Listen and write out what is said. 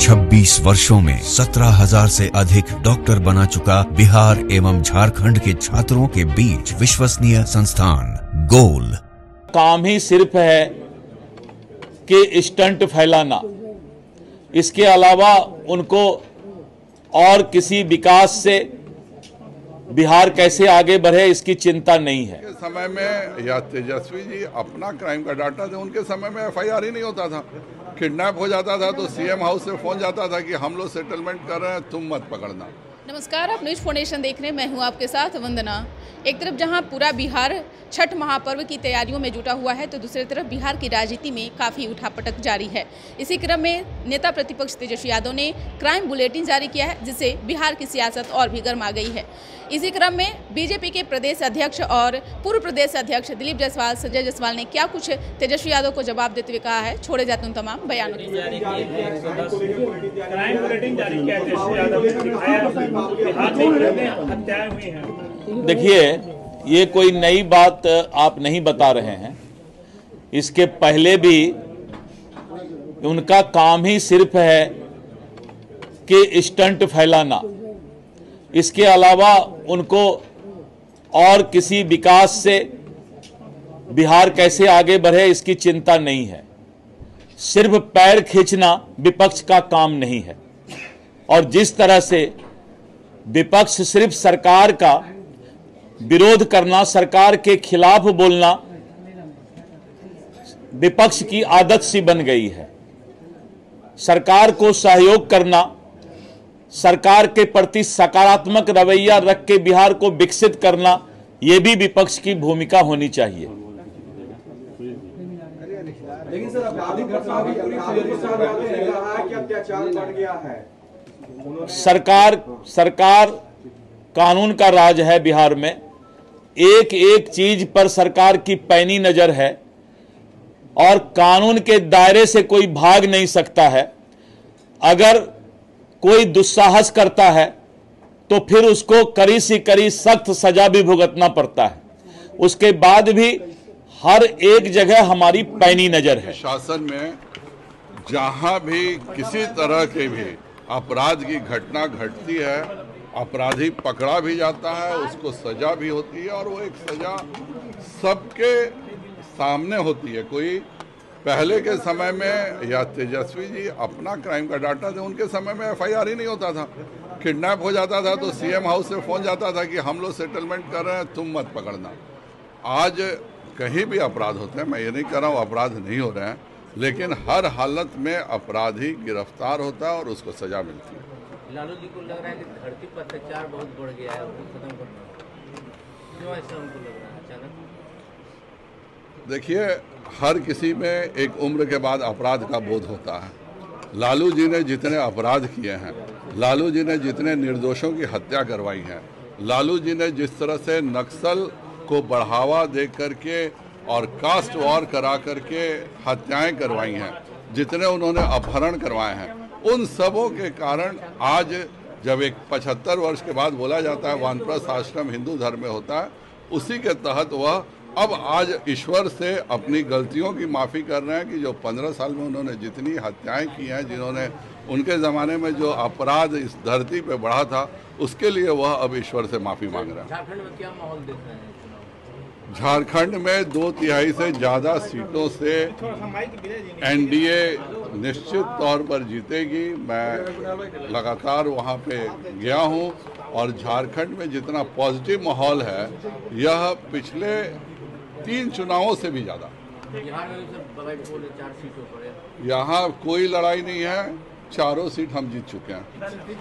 26 वर्षों में 17,000 से अधिक डॉक्टर बना चुका बिहार एवं झारखंड के छात्रों के बीच विश्वसनीय संस्थान गोल। काम ही सिर्फ़ है कि स्टंट फैलाना। इसके अलावा उनको और किसी विकास से बिहार कैसे आगे बढ़े, इसकी चिंता नहीं है। समय में या तेजस्वी जी अपना क्राइम का डाटा थे उनके समय में एफआईआर ही नहीं होता था। किडनैप हो जाता था तो सीएम हाउस से फ़ोन जाता था कि हम लोग सेटलमेंट कर रहे हैं, तुम मत पकड़ना। नमस्कार, आप न्यूज़ फाउंडेशन देख रहे हैं, मैं हूँ आपके साथ वंदना। एक तरफ़ जहाँ पूरा बिहार छठ महापर्व की तैयारियों में जुटा हुआ है तो दूसरी तरफ़ बिहार की राजनीति में काफ़ी उठापटक जारी है। इसी क्रम में नेता प्रतिपक्ष तेजस्वी यादव ने क्राइम बुलेटिन जारी किया है, जिससे बिहार की सियासत और भी गर्मा गई है। इसी क्रम में बीजेपी के प्रदेश अध्यक्ष और पूर्व प्रदेश अध्यक्ष दिलीप जायसवाल, संजय जायसवाल ने क्या कुछ तेजस्वी यादव को जवाब देते हुए कहा है, छोड़े जाते उन तमाम बयानों देखिए, ये कोई नई बात आप नहीं बता रहे हैं। इसके पहले भी उनका काम ही सिर्फ़ है कि स्टंट फैलाना। इसके अलावा उनको और किसी विकास से बिहार कैसे आगे बढ़े, इसकी चिंता नहीं है। सिर्फ़ पैर खींचना विपक्ष का काम नहीं है। और जिस तरह से विपक्ष सिर्फ़ सरकार का विरोध करना, सरकार के खिलाफ बोलना विपक्ष की आदत सी बन गई है। सरकार को सहयोग करना, सरकार के प्रति सकारात्मक रवैया रख के बिहार को विकसित करना यह भी विपक्ष की भूमिका होनी चाहिए। लेकिन सर आपराधिक घटना भी पूरी कहा है कि अत्याचार बढ़ गया है। सरकार सरकार कानून का राज है बिहार में। एक एक चीज़ पर सरकार की पैनी नज़र है और कानून के दायरे से कोई भाग नहीं सकता है। अगर कोई दुस्साहस करता है तो फिर उसको कड़ी सी कड़ी सख्त सजा भी भुगतना पड़ता है। उसके बाद भी हर एक जगह हमारी पैनी नज़र है। शासन में जहाँ भी किसी तरह के भी अपराध की घटना घटती है, अपराधी पकड़ा भी जाता है, उसको सजा भी होती है और वो एक सजा सबके सामने होती है। कोई पहले के समय में या तेजस्वी जी अपना क्राइम का डाटा थे उनके समय में एफआईआर ही नहीं होता था। किडनैप हो जाता था तो सीएम हाउस से फ़ोन जाता था कि हम लोग सेटलमेंट कर रहे हैं, तुम मत पकड़ना। आज कहीं भी अपराध होते हैं, मैं ये नहीं कर रहा हूँ, अपराध नहीं हो रहे हैं। लेकिन हर हालत में अपराधी गिरफ़्तार होता है और उसको सजा मिलती है। लालू जी को लग रहा है कि धरती पर अत्याचार बहुत बढ़ गया है खत्म करना क्यों ऐसा उनको लग रहा है? अचानक? देखिए हर किसी में एक उम्र के बाद अपराध का बोध होता है। लालू जी ने जितने अपराध किए हैं लालू जी ने जितने निर्दोषों की हत्या करवाई है लालू जी ने जिस तरह से नक्सल को बढ़ावा दे करके और कास्ट वॉर करा करके हत्याएँ करवाई हैं, जितने उन्होंने अपहरण करवाए हैं, उन सबों के कारण आज जब एक पचहत्तर वर्ष के बाद बोला जाता है, वानप्रस्थ आश्रम हिंदू धर्म में होता है, उसी के तहत वह अब आज ईश्वर से अपनी गलतियों की माफ़ी कर रहे हैं कि जो पंद्रह साल में उन्होंने जितनी हत्याएँ की हैं, जिन्होंने उनके ज़माने में जो अपराध इस धरती पे बढ़ा था, उसके लिए वह अब ईश्वर से माफ़ी मांग रहे हैं। झारखंड में क्या माहौल देख रहे हैं? झारखंड में दो तिहाई से ज़्यादा सीटों से एनडीए निश्चित तौर पर जीतेगी। मैं लगातार वहाँ पे गया हूँ और झारखंड में जितना पॉजिटिव माहौल है यह पिछले तीन चुनावों से भी ज़्यादा। यहाँ कोई लड़ाई नहीं है चारों सीट हम जीत चुके हैं।